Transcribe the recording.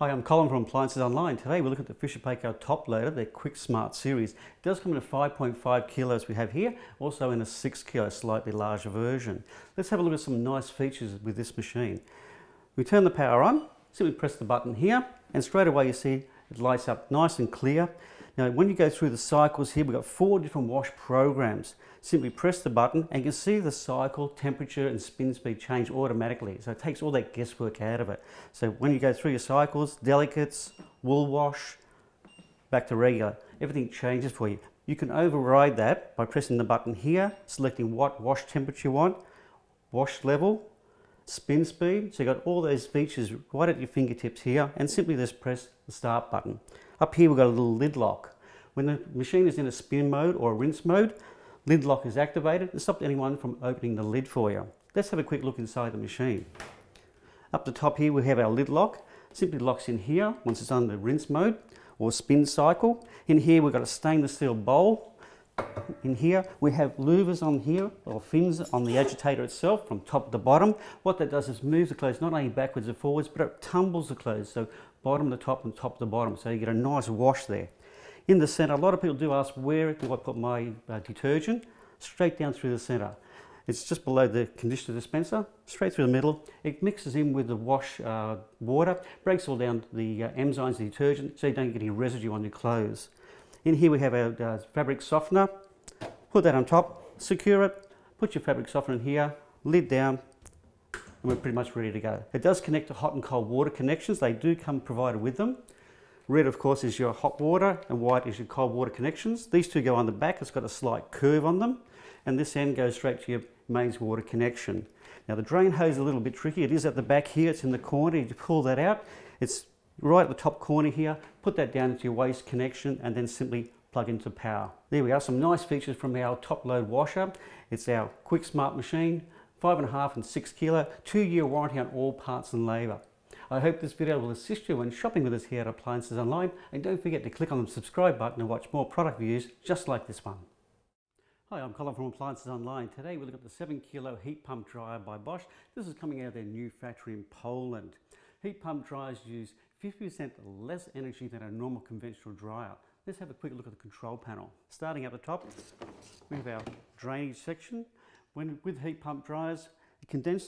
Hi, I'm Colin from Appliances Online. Today we're looking at the Fisher Paykel Top Loader, their Quick Smart series. It does come in a 5.5 kilos we have here, also in a 6 kilo, slightly larger version. Let's have a look at some nice features with this machine. We turn the power on, simply press the button here, and straight away you see it lights up nice and clear. Now when you go through the cycles here, we've got four different wash programs. Simply press the button and you can see the cycle, temperature and spin speed change automatically. So it takes all that guesswork out of it. So when you go through your cycles, delicates, wool wash, back to regular, everything changes for you. You can override that by pressing the button here, selecting what wash temperature you want, wash level, spin speed. So you've got all those features right at your fingertips here and simply just press the start button. Up here we've got a little lid lock. When the machine is in a spin mode or a rinse mode, lid lock is activated and stops anyone from opening the lid for you. Let's have a quick look inside the machine. Up the top here we have our lid lock. Simply locks in here once it's on the rinse mode or spin cycle. In here we've got a stainless steel bowl. In here we have louvers on here or fins on the agitator itself from top to bottom. What that does is move the clothes not only backwards and forwards but it tumbles the clothes so bottom to top and top to bottom so you get a nice wash there. In the centre, a lot of people do ask where do I put my uh, detergent? Straight down through the centre. It's just below the conditioner dispenser, straight through the middle. It mixes in with the wash uh, water, breaks all down the uh, enzymes, the detergent, so you don't get any residue on your clothes. In here we have our uh, fabric softener. Put that on top, secure it, put your fabric softener in here, lid down, and we're pretty much ready to go. It does connect to hot and cold water connections. They do come provided with them. Red, of course, is your hot water and white is your cold water connections. These two go on the back. It's got a slight curve on them. And this end goes straight to your mains water connection. Now the drain hose is a little bit tricky. It is at the back here. It's in the corner. You pull that out. It's right at the top corner here. Put that down into your waste connection and then simply plug into power. There we are. Some nice features from our top load washer. It's our quick smart machine five and a half and six kilo, two year warranty on all parts and labour. I hope this video will assist you when shopping with us here at Appliances Online and don't forget to click on the subscribe button to watch more product reviews just like this one. Hi, I'm Colin from Appliances Online. Today we look at the 7 kilo heat pump dryer by Bosch. This is coming out of their new factory in Poland. Heat pump dryers use 50% less energy than a normal conventional dryer. Let's have a quick look at the control panel. Starting at the top, we have our drainage section when with heat pump dryers, the condensed